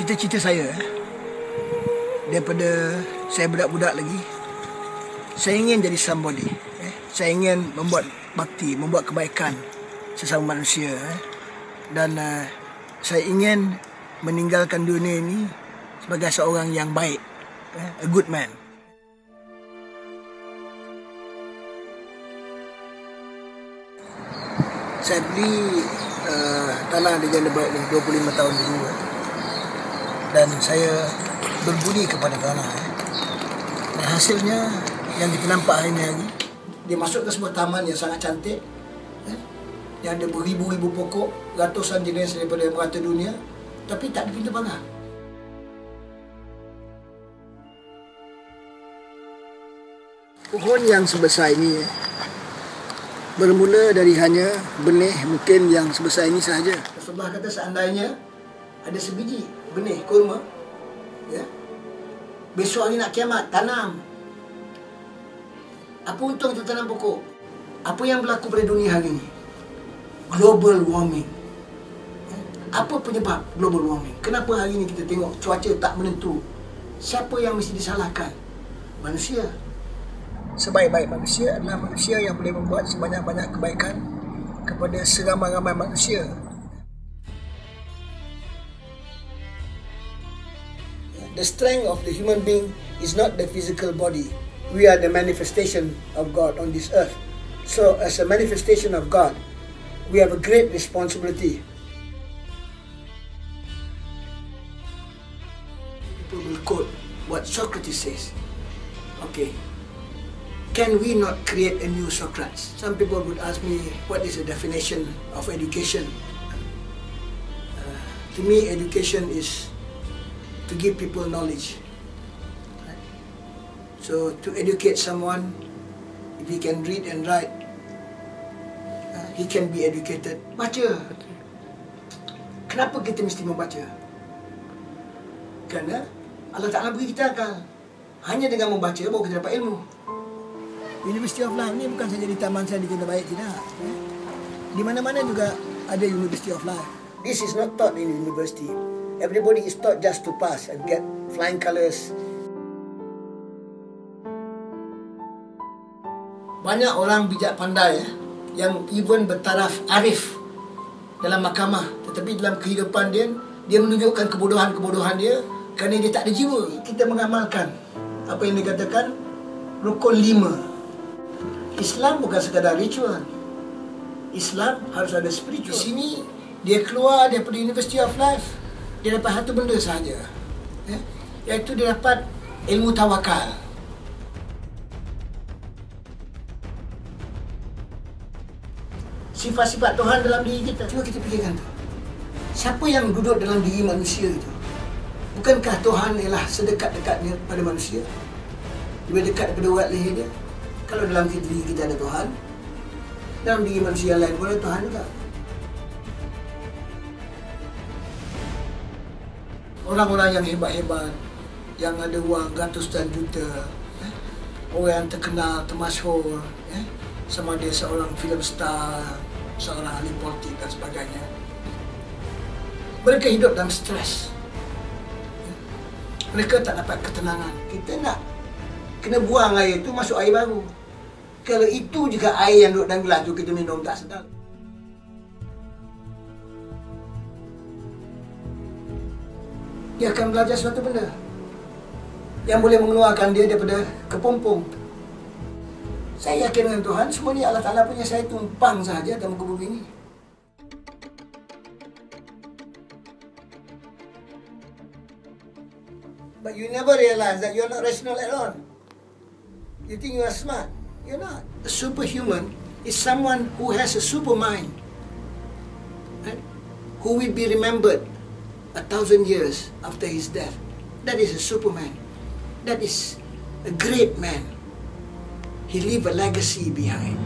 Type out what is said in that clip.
cita-cita saya eh, daripada saya budak-budak lagi saya ingin jadi somebody eh. saya ingin membuat bakti membuat kebaikan sesama manusia eh. dan uh, saya ingin meninggalkan dunia ini sebagai seorang yang baik eh. a good man saya beli uh, tanah di Barat ni 25 tahun dulu eh. Dan saya berbudi kepada tanah eh. dan hasilnya yang kita nampak hari ini dia masuk ke sebuah taman yang sangat cantik eh. yang ada beribu-ribu pokok ratusan jenis daripada merata dunia tapi tak ada pintu pagar pohon yang sebesar ini eh, bermula dari hanya benih mungkin yang sebesar ini sahaja. Rasulullah kata seandainya ada sebiji benih kurma, ya, besok hari nak kiamat, tanam. Apa untung kita tanam pokok? Apa yang berlaku pada dunia hari ini? Global warming. Apa penyebab global warming? Kenapa hari ini kita tengok cuaca tak menentu? Siapa yang mesti disalahkan? Manusia sebaik-baik manusia adalah manusia yang boleh membuat sebanyak-banyak kebaikan kepada seramai-ramai manusia. The strength of the human being is not the physical body. We are the manifestation of God on this earth. So, as a manifestation of God, we have a great responsibility. People will quote what Socrates says. Okay, can we not create a new Socrates? Some people would ask me, what is the definition of education? Uh, to me, education is to give people knowledge. So, to educate someone, if he can read and write, uh, he can be educated. Baca. Kenapa kita mesti membaca? Kerana Allah Ta'ala beri kita akal. Hanya dengan membaca, baru kita dapat ilmu. University of Life ni bukan saja di taman saya di Baik tidak. Eh? Di mana-mana juga ada University of Life. This is not taught in university. Everybody is taught just to pass and get flying colours. Banyak orang bijak pandai eh, yang even bertaraf arif dalam mahkamah. Tetapi dalam kehidupan dia, dia menunjukkan kebodohan-kebodohan dia kerana dia tak ada jiwa. Kita mengamalkan apa yang dikatakan rukun lima Islam bukan sekadar ritual. Islam harus ada spiritual. Di sini dia keluar daripada University of Life, dia dapat satu benda sahaja. Ya? Iaitu dia dapat ilmu tawakal. Sifat-sifat Tuhan dalam diri kita. Cuba kita fikirkan tu. Siapa yang duduk dalam diri manusia itu? Bukankah Tuhan ialah sedekat-dekatnya pada manusia? Lebih dekat daripada urat leher dia? Kalau dalam diri kita ada Tuhan, dalam diri manusia lain pun ada Tuhan juga. Orang-orang yang hebat-hebat, yang ada wang ratusan juta, eh? orang yang terkenal, termasyur, eh? sama dia seorang film star, seorang ahli politik dan sebagainya. Mereka hidup dalam stres. Eh? Mereka tak dapat ketenangan. Kita nak kena buang air itu masuk air baru kalau itu juga air yang duduk dalam gelas tu kita minum tak sedap. Dia akan belajar sesuatu benda yang boleh mengeluarkan dia daripada kepompong. Saya yakin dengan Tuhan, semua ni Allah Ta'ala punya saya tumpang sahaja dalam muka bumi ini. But you never realize that you're not rational at all. You think you are smart. You're not. A superhuman is someone who has a super mind, right? who will be remembered a thousand years after his death. That is a superman. That is a great man. He leave a legacy behind.